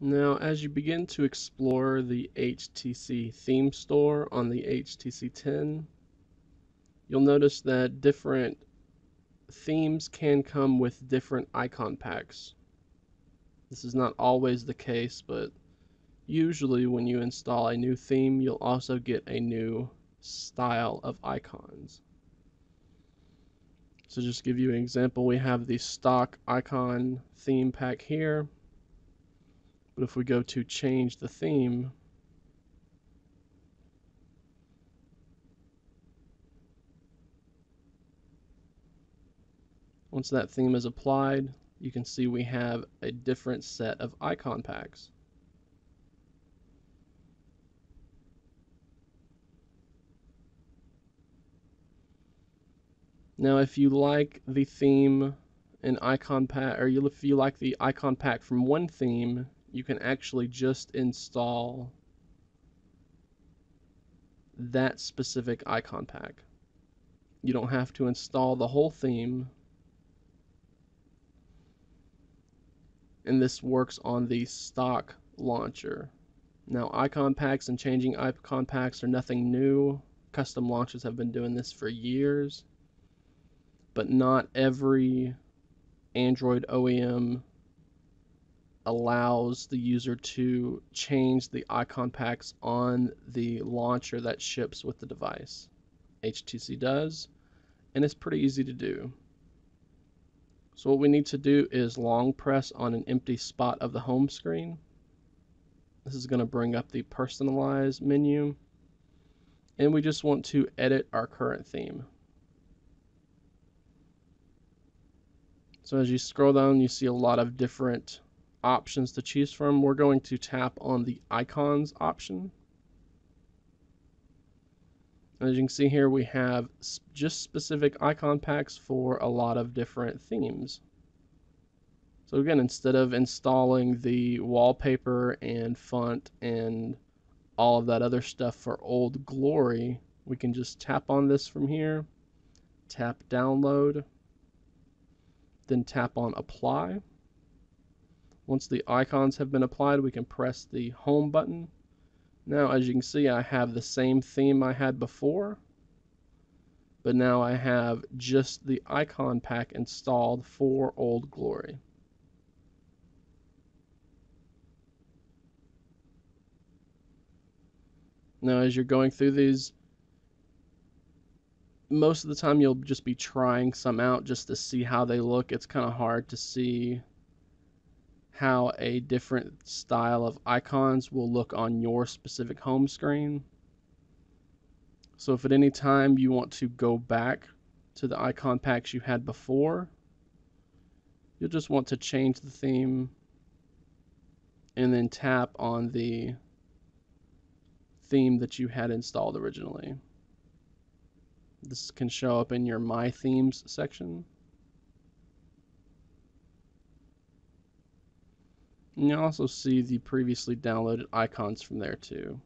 Now, as you begin to explore the HTC theme store on the HTC 10, you'll notice that different themes can come with different icon packs. This is not always the case, but usually when you install a new theme, you'll also get a new style of icons. So just give you an example, we have the stock icon theme pack here. But if we go to change the theme, once that theme is applied, you can see we have a different set of icon packs. Now, if you like the theme and icon pack, or you, if you like the icon pack from one theme, you can actually just install that specific icon pack. You don't have to install the whole theme. And this works on the stock launcher. Now, icon packs and changing icon packs are nothing new. Custom launchers have been doing this for years but not every Android OEM allows the user to change the icon packs on the launcher that ships with the device. HTC does, and it's pretty easy to do. So what we need to do is long press on an empty spot of the home screen. This is going to bring up the personalize menu. And we just want to edit our current theme. So as you scroll down, you see a lot of different options to choose from. We're going to tap on the icons option. As you can see here, we have just specific icon packs for a lot of different themes. So again, instead of installing the wallpaper and font and all of that other stuff for Old Glory, we can just tap on this from here, tap download, then tap on apply. Once the icons have been applied, we can press the home button. Now, as you can see, I have the same theme I had before, but now I have just the icon pack installed for Old Glory. Now, as you're going through these, most of the time you'll just be trying some out just to see how they look. It's kind of hard to see how a different style of icons will look on your specific home screen. So if at any time you want to go back to the icon packs you had before, you'll just want to change the theme and then tap on the theme that you had installed originally. This can show up in your My Themes section. And you also see the previously downloaded icons from there too.